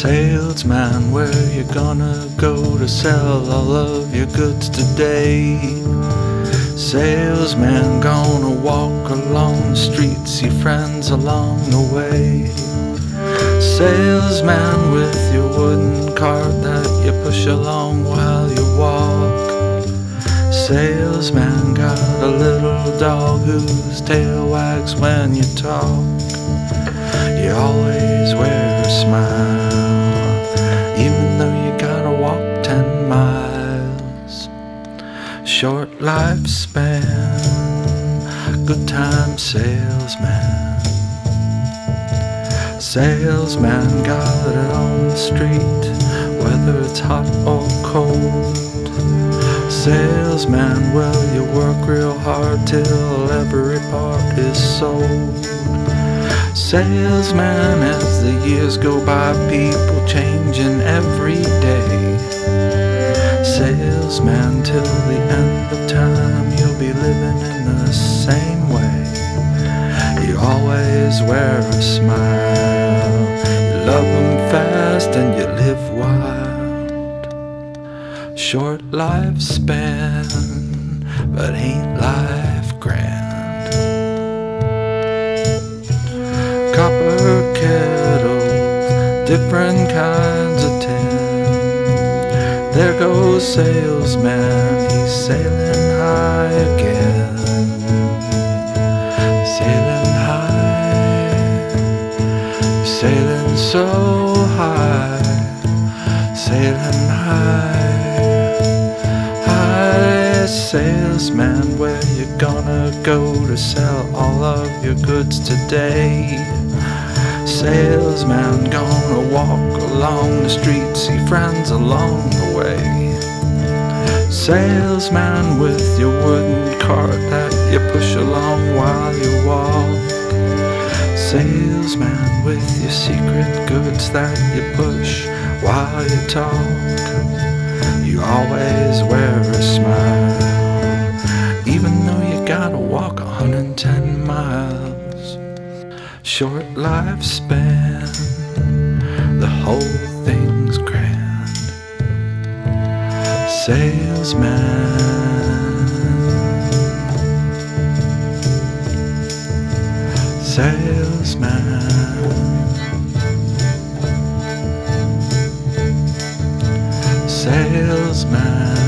Salesman, where you gonna go to sell all of your goods today? Salesman, gonna walk along the street, see friends along the way. Salesman with your wooden cart that you push along while you walk. Salesman got a little dog whose tail wags when you talk. You always wear a smile, Short lifespan, good time salesman. Salesman got it on the street, whether it's hot or cold. Salesman, well, you work real hard till every part is sold. Salesman, as the years go by, people changing be living in the same way. You always wear a smile. You love them fast and you live wild. Short lifespan, but ain't life grand. Copper kettles, different kinds of tin. There goes salesman, he's sailing again. Sailing high, sailing so high, sailing high. Hi, salesman, where you gonna go to sell all of your goods today? Salesman, gonna walk along the street, see friends along the way. Salesman with your wooden cart that you push along while you walk. Salesman with your secret goods that you push while you talk. You always wear a smile, even though you gotta walk 110 miles. Short lifespan, the whole Salesman, salesman, salesman.